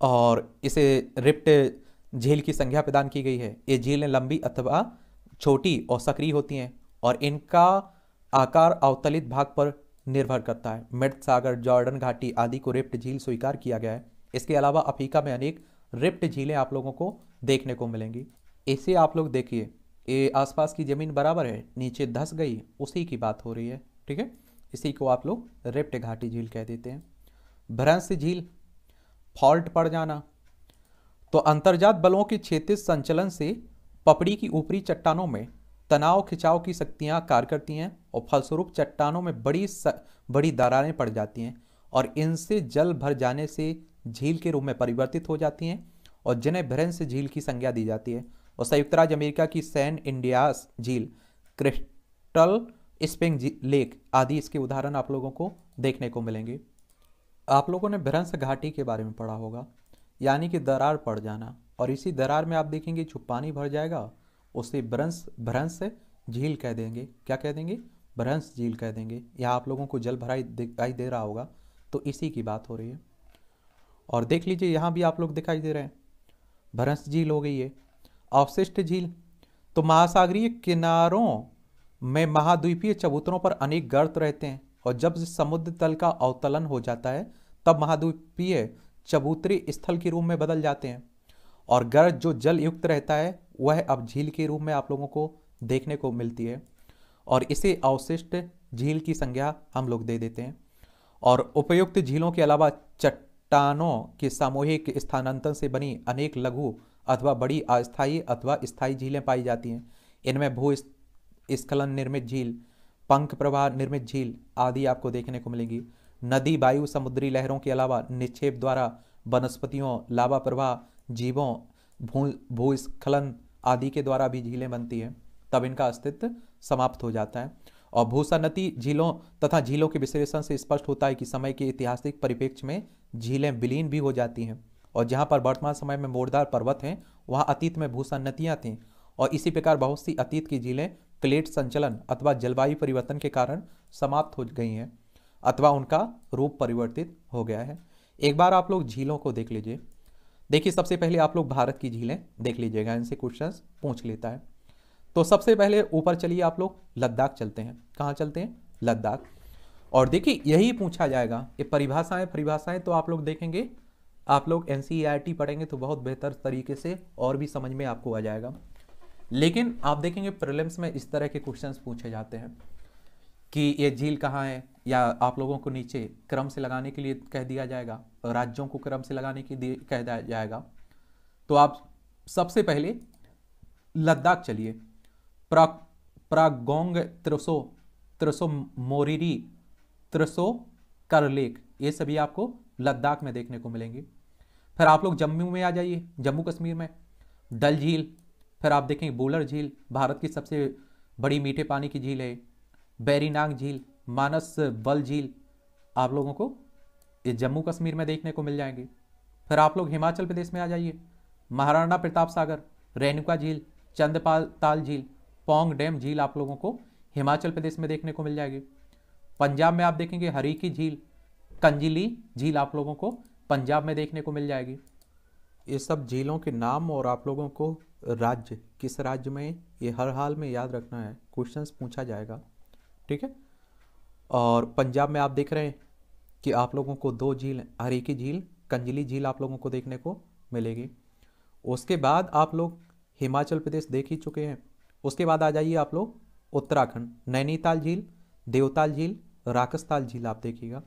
और इसे रिप्ट झील की संख्या प्रदान की गई है। ये झीलें लंबी अथवा छोटी और सक्रिय होती हैं, और इनका आकार अवतलित भाग पर निर्भर करता है। मृत सागर जॉर्डन घाटी आदि को रिप्ट झील स्वीकार किया गया है। इसके अलावा अफ्रीका में अनेक रिप्ट झीलें आप लोगों को देखने को मिलेंगी। इसे आप लोग देखिए। ये आसपास की ज़मीन बराबर है, नीचे धस गई, उसी की बात हो रही है, ठीक है? इसी को आप लोग रिप्ट घाटी झील कह देते हैं। भ्रंश झील, फॉल्ट पड़ जाना। तो अंतर्जात बलों के क्षेत्रीय संचलन से पपड़ी की ऊपरी चट्टानों में तनाव खिंचाव की शक्तियाँ कार्य करती हैं और फलस्वरूप चट्टानों में बड़ी स, बड़ी दरारें पड़ जाती हैं और इनसे जल भर जाने से झील के रूप में परिवर्तित हो जाती हैं और जिन्हें भ्रंश झील की संज्ञा दी जाती है। और संयुक्त राज्य अमेरिका की सैन इंडियास झील क्रिस्टल स्पिंग लेक आदि इसके उदाहरण आप लोगों को देखने को मिलेंगे। आप लोगों ने भ्रंश घाटी के बारे में पढ़ा होगा यानी कि दरार पड़ जाना। और इसी दरार में आप देखेंगे जो पानी भर जाएगा उसे भ्रंश भ्रंश झील कह देंगे। क्या कह देंगे? भ्रंश झील कह देंगे। यहाँ आप लोगों को जल भराई दिखाई दे रहा होगा। तो इसी की बात हो रही है। और देख लीजिए, यहाँ भी आप लोग दिखाई दे रहे हैं। भ्रंश झील हो गई है। अवशिष्ट झील। तो महासागरीय किनारों में महाद्वीपीय चबूतरों पर अनेक गर्त रहते हैं। और जब समुद्र तल का अवतलन हो जाता है, तब महाद्वीपीय चबूतरी स्थल के रूप में बदल जाते हैं। और गर्त जो जल युक्त रहता है, वह अब झील के रूप में आप लोगों को देखने को मिलती है। और इसे अवशिष्ट झील की संज्ञा हम लोग दे देते हैं। और उपयुक्त झीलों के अलावा चट्टानों के सामूहिक स्थानांतरण से बनी अनेक लघु अथवा बड़ी अस्थायी अथवा स्थायी झीलें पाई जाती हैं। इनमें भू स्खलन निर्मित झील, पंख प्रवाह निर्मित झील आदि आपको देखने को मिलेगी। नदी, वायु, समुद्री लहरों के अलावा निक्षेप द्वारा वनस्पतियों, लावा प्रवाह जीवों, भू, भूस्खलन आदि के द्वारा भी झीलें बनती हैं, तब इनका अस्तित्व समाप्त हो जाता है। और भूसन्नति झीलों तथा झीलों के विश्लेषण से स्पष्ट होता है कि समय के ऐतिहासिक परिप्रेक्ष्य में झीलें विलीन भी हो जाती हैं। और जहाँ पर वर्तमान समय में मोरदार पर्वत हैं, वहाँ अतीत में भूसन्नतियाँ थीं। और इसी प्रकार बहुत सी अतीत की झीलें प्लेट संचलन अथवा जलवायु परिवर्तन के कारण समाप्त हो गई हैं, अथवा उनका रूप परिवर्तित हो गया है। एक बार आप लोग झीलों को देख लीजिए। देखिए, सबसे पहले आप लोग भारत की झीलें देख लीजिएगा, इनसे क्वेश्चन पूछ लेता है। तो सबसे पहले ऊपर चलिए आप लोग, लद्दाख चलते हैं। कहाँ चलते हैं? लद्दाख। और देखिए, यही पूछा जाएगा ये परिभाषाएँ परिभाषाएँ तो आप लोग देखेंगे। आप लोग एन e पढ़ेंगे तो बहुत बेहतर तरीके से और भी समझ में आपको आ जाएगा। लेकिन आप देखेंगे प्रिलिम्स में इस तरह के क्वेश्चंस पूछे जाते हैं कि ये झील कहाँ है? या आप लोगों को नीचे क्रम से लगाने के लिए कह दिया जाएगा, राज्यों को क्रम से लगाने के लिए कह दिया जाएगा। तो आप सबसे पहले लद्दाख चलिए। प्रा प्रागोंग, त्रिसो त्रिसो मोरिरी, त्रिसो करलेक, ये सभी आपको लद्दाख में देखने को मिलेंगे। फिर आप लोग जम्मू में आ जाइए, जम्मू कश्मीर में। डल झील, फिर आप देखेंगे बोलर झील, भारत की सबसे बड़ी मीठे पानी की झील है। बैरीनाग झील मानस बल झील आप लोगों को ये जम्मू कश्मीर में देखने को मिल जाएँगे। फिर आप लोग हिमाचल प्रदेश में आ जाइए। महाराणा प्रताप सागर, रेणुका झील, चंदपाल ताल झील, पोंग डैम झील आप लोगों को हिमाचल प्रदेश में देखने को मिल जाएगी। पंजाब में आप देखेंगे हरी की झील, कंजिली झील आप लोगों को पंजाब में देखने को मिल जाएगी। ये सब झीलों के नाम और आप लोगों को राज्य, किस राज्य में, ये हर हाल में याद रखना है। क्वेश्चंस पूछा जाएगा। ठीक है? और पंजाब में आप देख रहे हैं कि आप लोगों को दो झील, हरी की झील, कंजली झील आप लोगों को देखने को मिलेगी। उसके बाद आप लोग हिमाचल प्रदेश देख ही चुके हैं। उसके बाद आ जाइए आप लोग उत्तराखंड। नैनीताल झील, देवताल झील राकस्ताल झील आप देखिएगा।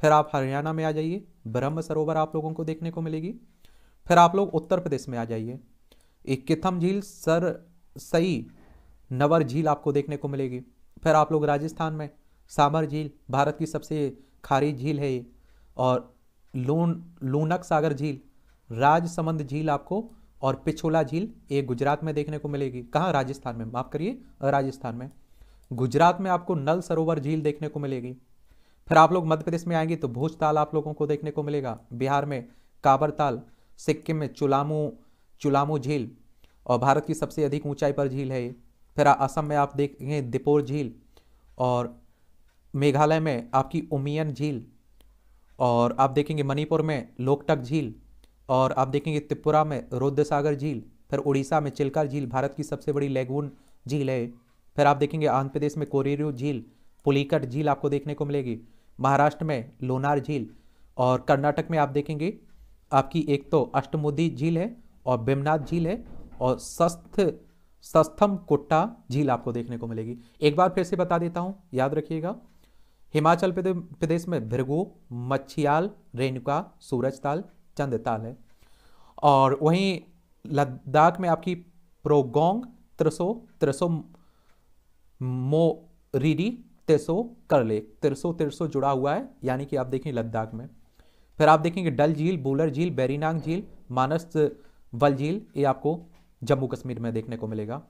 फिर आप हरियाणा में आ जाइए, ब्रह्म सरोवर आप लोगों को देखने को मिलेगी। फिर आप लोग उत्तर प्रदेश में आ जाइए। एक किथम झील, सर सई नवर झील आपको देखने को मिलेगी। फिर आप लोग राजस्थान में सामर झील भारत की सबसे खारी झील है ये। और लून, लूनक सागर झील, राजसमंद झील आपको और पिछोला झील ये गुजरात में देखने को मिलेगी। कहाँ? राजस्थान में। माफ़ करिए, राजस्थान में। गुजरात में आपको नल सरोवर झील देखने को मिलेगी। फिर आप लोग मध्य प्रदेश में आएँगे तो भोज ताल आप लोगों को देखने को मिलेगा। बिहार में काबरताल, सिक्किम में चुलामू चुलामू झील और भारत की सबसे अधिक ऊंचाई पर झील है फिर असम में आप देखेंगे दिपोर झील और मेघालय में आपकी उमियन झील और आप देखेंगे मणिपुर में लोकटक झील और आप देखेंगे त्रिपुरा में रुद्र सागर झील, फिर उड़ीसा में चिल्का झील, भारत की सबसे बड़ी लेगून झील है। फिर आप देखेंगे आंध्र प्रदेश में कोरेरू झील, पुलिकट झील आपको देखने को मिलेगी। महाराष्ट्र में लोनार झील और कर्नाटक में आप देखेंगे आपकी एक तो अष्टमुदी झील है और बिमनाथ झील है और सस्थ सस्थम कुट्टा झील आपको देखने को मिलेगी। एक बार फिर से बता देता हूँ, याद रखिएगा। हिमाचल प्रदेश में भृगु, मच्छियाल, रेणुका, सूरजताल, चंदताल है। और वहीं लद्दाख में आपकी प्रोगोंग, त्रिसो त्रिसो मोरीडी तिरसो, करले, तिरसो तिरसो जुड़ा हुआ है, यानी कि आप देखें लद्दाख में। फिर आप देखेंगे डल झील, बूलर झील, बेरीनांग झील, मानस वल झील, ये आपको जम्मू कश्मीर में देखने को मिलेगा।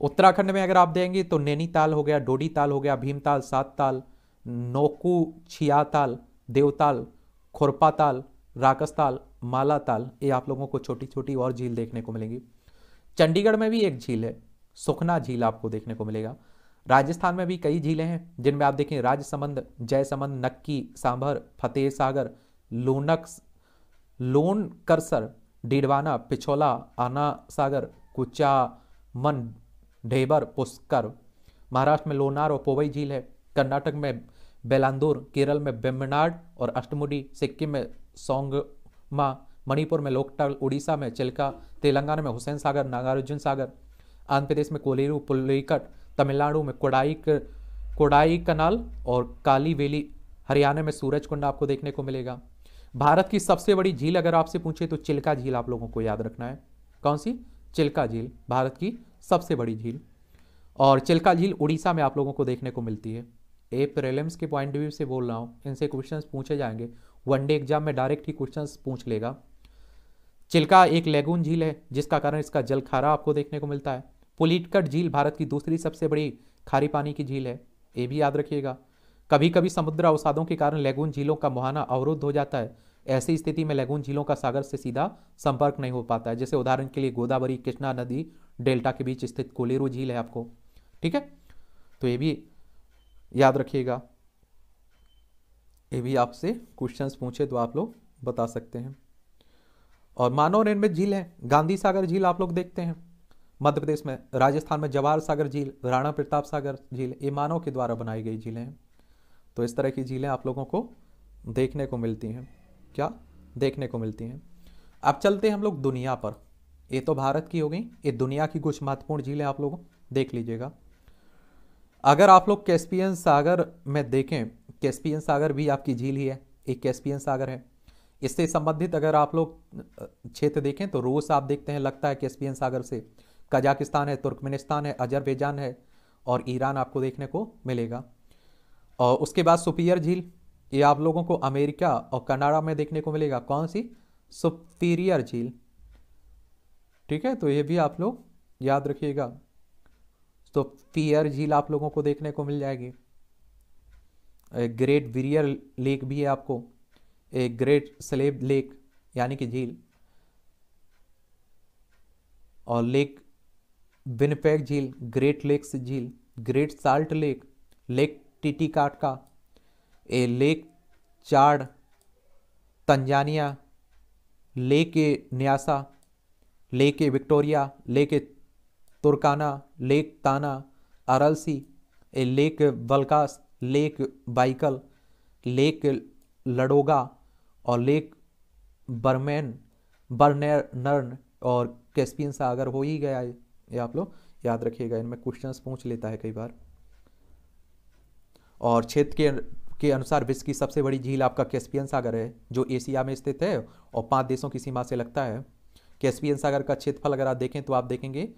उत्तराखंड में अगर आप देंगे तो नैनीताल हो गया डोडी ताल हो गया, भीमताल सात ताल नोकू, छियाताल, देवताल, खुरपाताल, राकस्ताल, मालाताल, ये आप लोगों को छोटी छोटी और झील देखने को मिलेंगी। चंडीगढ़ में भी एक झील है, सुखना झील आपको देखने को मिलेगा। राजस्थान में भी कई झीलें हैं, जिनमें आप देखें राजसमंद, जयसमंद, नक्की, सांभर, फतेह सागर, लोनक, लोन करसर, डीडवाना, पिछोला, आना सागर, कुचा, मन, ढेबर, पुष्कर। महाराष्ट्र में लोनार और पोवई झील है, कर्नाटक में बेलांदूर, केरल में बेम्बनाड और अष्टमुडी, सिक्किम में सोंगमा, मणिपुर में लोकटल, उड़ीसा में चिल्का, तेलंगाना में हुसैन सागर, नागार्जुन सागर आंध्र प्रदेश में कोलेरू पुलिकट तमिलनाडु में कोडाई कोडाई कनाल और काली वेली हरियाणा में सूरज कुंड आपको देखने को मिलेगा। भारत की सबसे बड़ी झील अगर आपसे पूछे तो चिल्का झील आप लोगों को याद रखना है। कौन सी? चिल्का झील, भारत की सबसे बड़ी झील। और चिल्का झील उड़ीसा में आप लोगों को देखने को मिलती है। ए प्रेलिम्स के पॉइंट ऑफ़ व्यू से बोल रहा हूँ, इनसे क्वेश्चंस पूछे जाएँगे। वनडे एग्ज़ाम में डायरेक्ट ही क्वेश्चंस पूछ लेगा। चिल्का एक लेगून झील है, जिसका कारण इसका जल खारा आपको देखने को मिलता है। पुलिटकट झील भारत की दूसरी सबसे बड़ी खारी पानी की झील है। ये भी याद रखिएगा। कभी कभी समुद्र अवसादों के कारण लेगून झीलों का मुहाना अवरुद्ध हो जाता है। ऐसी स्थिति में लेगून झीलों का सागर से सीधा संपर्क नहीं हो पाता है, जैसे उदाहरण के लिए गोदावरी, कृष्णा नदी, डेल्टा के बीच स्थित कोलेरू झील है आपको। ठीक है? तो ये भी याद रखिएगा। ये भी आपसे क्वेश्चंस पूछे तो आप लोग बता सकते हैं। और मानव निर्मित झील है। गांधी सागर झील आप लोग देखते हैं। मध्य प्रदेश में, राजस्थान में जवाहर सागर झील, राणा प्रताप सागर झील, ये मानव के द्वारा बनाई गई झीलें हैं। तो इस तरह की झीलें आप लोगों को देखने को मिलती हैं। क्या? देखने को मिलती हैं। अब चलते हैं हम लोग दुनिया पर। ये तो भारत की हो गई। ये दुनिया की कुछ महत्वपूर्ण झीलें आप लोग देख लीजिएगा। अगर आप लोग कैस्पियन सागर में देखें, कैस्पियन सागर भी आपकी झील ही है, एक कैस्पियन सागर है। इससे संबंधित अगर आप लोग क्षेत्र देखें तो रूस आप देखते हैं, लगता है कैस्पियन सागर से। कजाकिस्तान है, तुर्कमेनिस्तान है, अजरबैजान है और ईरान आपको देखने को मिलेगा। और उसके बाद सुपियर झील, ये आप लोगों को अमेरिका और कनाडा में देखने को मिलेगा। कौन सी? सुपीरियर झील। ठीक है तो ये भी आप लोग याद रखिएगा। तो पियर झील आप लोगों को देखने को मिल जाएगी। ग्रेट विरियर लेक भी है आपको। एक ग्रेट स्लेब लेक, यानी कि झील। और लेक विनपैक झील, ग्रेट लेक्स झील, great salt lake lake Titicaca a lake Chad, Tanzania. Lake a Nyasa. Lake a Victoria. Lake Turkana, lake Tana, Aral Sea lake Balkhash lake Baikal, lake Ladoga और lake बर्मैन बर्नर्न और Caspian सागर हो ही गया ये आप लोग याद रखिएगा, इनमें क्वेश्चंस पूछ लेता है कई बार। और क्षेत्र के के अनुसार विश्व की सबसे बड़ी झील आपका कैस्पियन सागर है, जो एशिया में स्थित है और पाँच देशों की सीमा से लगता है। कैस्पियन सागर का क्षेत्रफल अगर आप देखें तो आप देखेंगे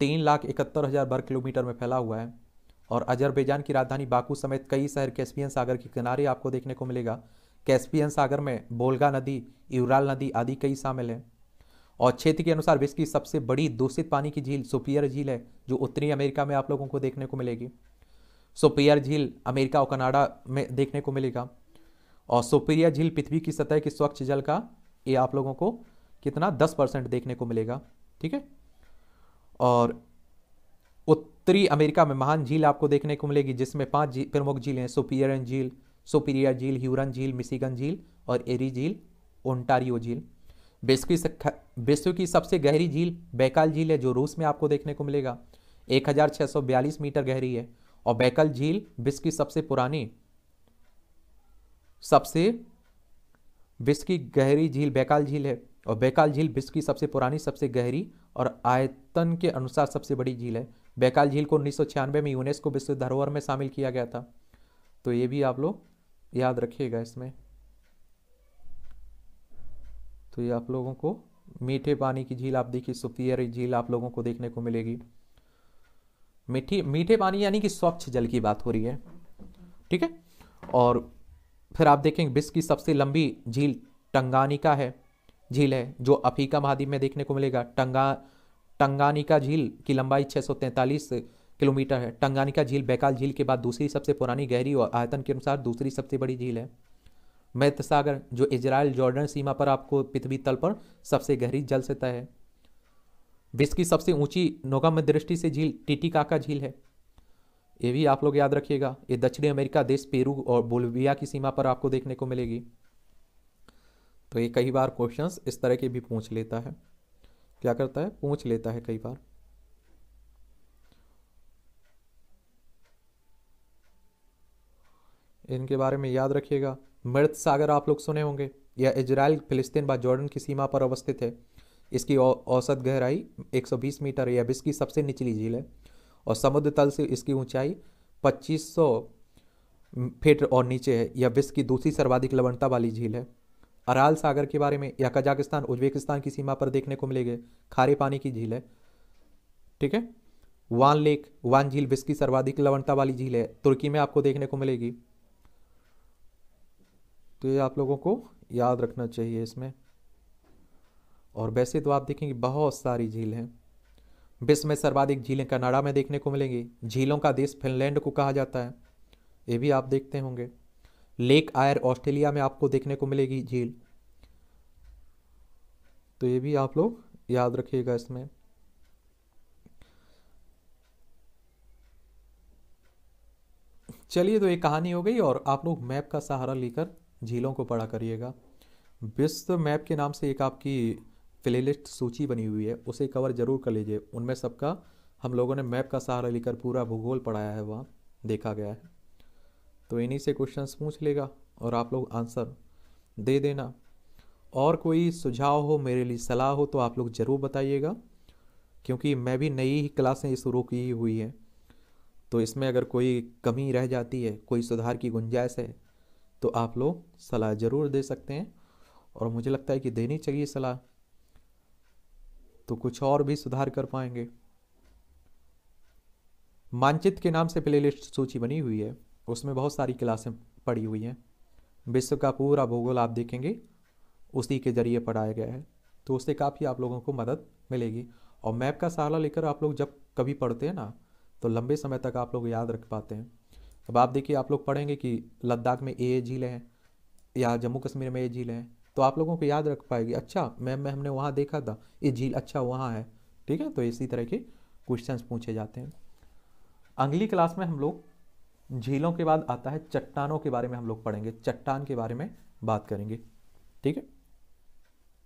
तीन लाख इकहत्तर हज़ार वर्ग किलोमीटर में फैला हुआ है और अजरबैजान की राजधानी बाकू समेत कई शहर कैस्पियन सागर के किनारे आपको देखने को मिलेगा। कैस्पियन सागर में बोलगा नदी यूराल नदी आदि कई शामिल हैं और क्षेत्र के अनुसार विश्व की सबसे बड़ी दूषित पानी की झील सुपियर झील है, जो उत्तरी अमेरिका में आप लोगों को देखने को मिलेगी। सुपियर झील अमेरिका और कनाडा में देखने को मिलेगा और सुपियर झील पृथ्वी की सतह के स्वच्छ जल का ये आप लोगों को कितना? दस परसेंट देखने को मिलेगा, ठीक है? और उत्तरी अमेरिका में महान झील आपको देखने को मिलेगी, जिसमें पाँच प्रमुख झील झीलें सुपियरन झील, सुपीरियर झील, ह्यूरन झील, मिशिगन झील और एरी झील, ओंटारियो झील। विश्व की सबसे गहरी झील बैकाल झील है, जो रूस में आपको देखने को मिलेगा। 1642 मीटर गहरी है और बैकल झील विश्व की सबसे पुरानी, सबसे, विश्व की गहरी झील बैकाल झील है और बैकाल झील विश्व की सबसे पुरानी, सबसे गहरी और आयतन के अनुसार सबसे बड़ी झील है। बैकाल झील को उन्नीस सौ छियानवे में यूनेस्को विश्व धरोहर में शामिल किया गया था। तो ये भी आप लोग याद रखिएगा इसमें। तो ये आप लोगों को मीठे पानी की झील आप देखिए सुपियर झील आप लोगों को देखने को मिलेगी। मीठी, मीठे पानी यानी कि स्वच्छ जल की बात हो रही है। ठीक है? और फिर आप देखेंगे विश्व की सबसे लंबी झील टंगानिका है। झील है, जो अफ्रीका महाद्वीप में देखने को मिलेगा। टंगा टंगानिका झील की लंबाई 643 किलोमीटर है। टंगानिका झील बैकाल झील के बाद दूसरी सबसे पुरानी गहरी और आयतन के अनुसार दूसरी सबसे बड़ी झील है। मैथ सागर जो इजराइल जॉर्डन सीमा पर आपको पृथ्वी तल पर सबसे गहरी जल सतह है। विश्व की सबसे ऊँची नौगम्य दृष्टि से झील टीटीकाका झील है। ये भी आप लोग याद रखिएगा। ये दक्षिणी अमेरिका देश पेरू और बोलविया की सीमा पर आपको देखने को मिलेगी। तो ये कई बार क्वेश्चंस इस तरह के भी पूछ लेता है। क्या करता है? पूछ लेता है कई बार। इनके बारे में याद रखिएगा। मृत सागर आप लोग सुने होंगे। यह इजराइल, फिलिस्तीन व जॉर्डन की सीमा पर अवस्थित है। इसकी औसत गहराई 120 मीटर है। यह विश्व की सबसे निचली झील है और समुद्र तल से इसकी ऊंचाई 2500 फीट और नीचे है। यह विश्व की दूसरी सर्वाधिक लवणता वाली झील है। अराल सागर के बारे में या कजाकिस्तान, उज्बेकिस्तान की सीमा पर देखने को मिलेगी। खारे पानी की झील है, ठीक है? वान लेक, वान झील विश्व की सर्वाधिक लवणता वाली झील है। तुर्की में आपको देखने को मिलेगी। तो ये आप लोगों को याद रखना चाहिए इसमें। और वैसे तो आप देखेंगे बहुत सारी झील हैं। विश्व में सर्वाधिक झीलें कनाडा में देखने को मिलेंगी। झीलों का देश फिनलैंड को कहा जाता है। ये भी आप देखते होंगे। लेक आयर ऑस्ट्रेलिया में आपको देखने को मिलेगी झील। तो ये भी आप लोग याद रखिएगा इसमें। चलिए तो एक कहानी हो गई और आप लोग मैप का सहारा लेकर झीलों को पढ़ा करिएगा। विश्व मैप के नाम से एक आपकी प्लेलिस्ट सूची बनी हुई है, उसे कवर ज़रूर कर लीजिए। उनमें सबका, हम लोगों ने मैप का सहारा लेकर पूरा भूगोल पढ़ाया है, वहाँ देखा गया है। तो इन्हीं से क्वेश्चंस पूछ लेगा और आप लोग आंसर दे देना। और कोई सुझाव हो, मेरे लिए सलाह हो तो आप लोग ज़रूर बताइएगा, क्योंकि मैं भी नई ही क्लासें शुरू की हुई हैं। तो इसमें अगर कोई कमी रह जाती है, कोई सुधार की गुंजाइश है तो आप लोग सलाह ज़रूर दे सकते हैं। और मुझे लगता है कि देनी चाहिए सलाह तो कुछ और भी सुधार कर पाएँगे। मानचित्र के नाम से प्लेलिस्ट सूची बनी हुई है। उसमें बहुत सारी क्लासें पड़ी हुई हैं। विश्व का पूरा भूगोल आप देखेंगे, उसी के ज़रिए पढ़ाया गया है। तो उससे काफ़ी आप लोगों को मदद मिलेगी। और मैप का सहारा लेकर आप लोग जब कभी पढ़ते हैं ना तो लंबे समय तक आप लोग याद रख पाते हैं। अब आप देखिए, आप लोग पढ़ेंगे कि लद्दाख में ए झीलें हैं या जम्मू कश्मीर में ये झीलें हैं तो आप लोगों को याद रख पाएगी अच्छा मैम, में, हमने वहाँ देखा था, ये झील अच्छा वहाँ है। ठीक है तो इसी तरह के क्वेश्चन पूछे जाते हैं। अगली क्लास में हम लोग झीलों के बाद आता है, चट्टानों के बारे में हम लोग पढ़ेंगे, चट्टान के बारे में बात करेंगे। ठीक है?